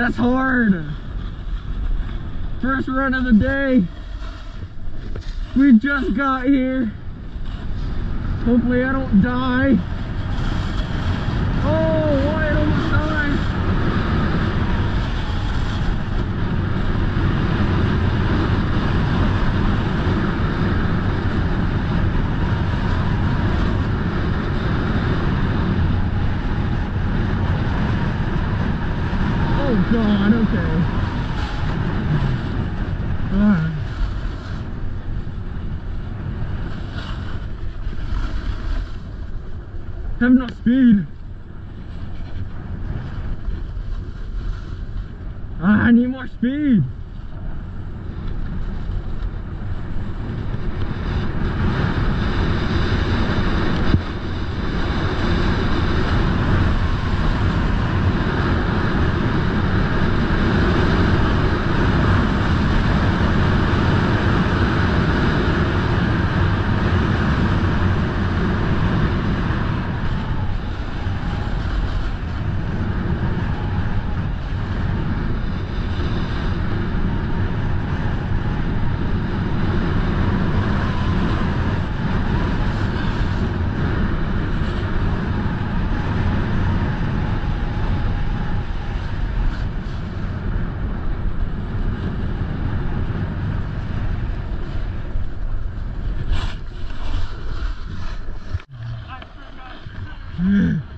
That's hard. First run of the day. We just got here. Hopefully I don't die. Oh, Oh God, okay. Alright. Have no speed. Ah, I need more speed. You